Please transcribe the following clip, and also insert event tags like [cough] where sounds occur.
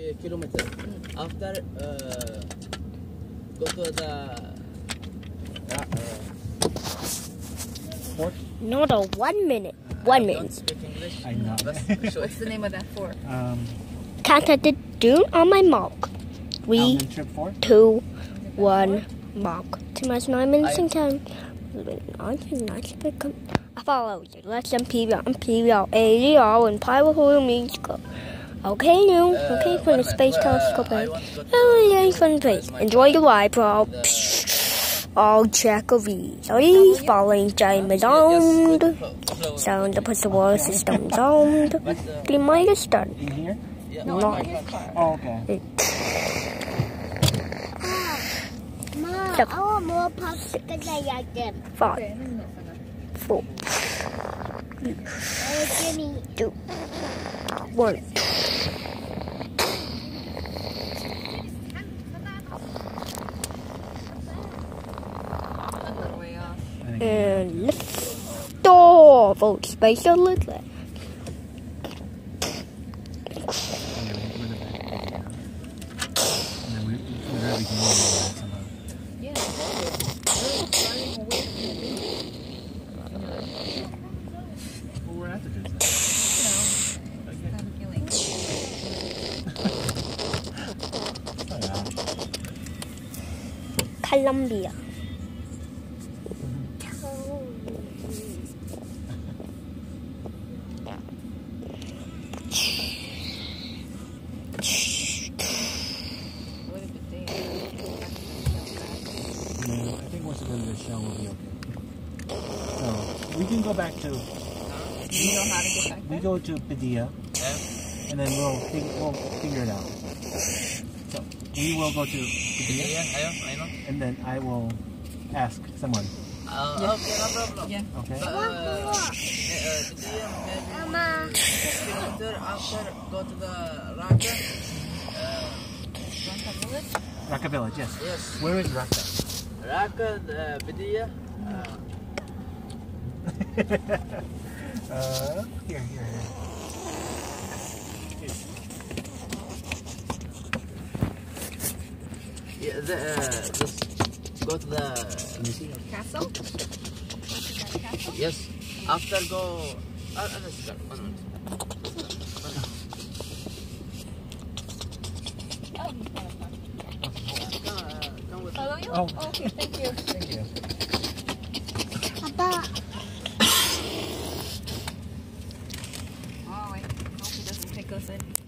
uh, kilometer. After uh, go to the uh, Fort? Not a one minute. One don't minute. speak English. I know. Bas [laughs] What's the name of that fort? um, Count at the dune on my mark. Three, Trip Fort? two, mark. Two minutes, nine minutes and ten. I follow you. Let's Imperial, Imperial, ADR, and Pyro means go. Okay, now. Uh, Okay, from the space. Uh, telescope. I in. want to Oh, the- yeah, fun place. Enjoy your ride, bro. the- All check of these. Are you following James Bond? Just go to- Sound the water system [laughs] zoned. But uh, The might have done. In here? yeah, No, my- in his car. Oh, okay. Mom, Stop. I want more popsicles like them. Five, Okay, ano na pala? four, Oh, Jimmy. two, one. Another way off. I think And lift off. Oh, space a little. yeah, we're the back. And then we, we really can move that somehow. Yeah, I told you. You're flying away from me. Well, we're at the good You know, stop killing. Oh, yeah. Colombia. No, I think once we go to the show, we'll be okay. So, we can go back to, You know how to get back we go to Padilla, Yeah. and then we'll, fig- we'll figure it out. So, we will go to Padilla, Yeah, I know, I know. and then I will ask someone, Uh, Yeah. Okay, no problem. Yeah. okay? But, uh, uh, today, maybe Mama. kilometer after go to the Raqqa. Uh, Bronca Village? Raqqa Village, yes. yes, Where is Raqqa? Uh, Bidiya. Uh, here, here, here. yeah, the, uh, just go to the? Castle? Castle? yes. After go. Uh, uh, Follow you? Oh. Okay, thank you. Thank you. Papa. Oh, I hope he doesn't pick us in.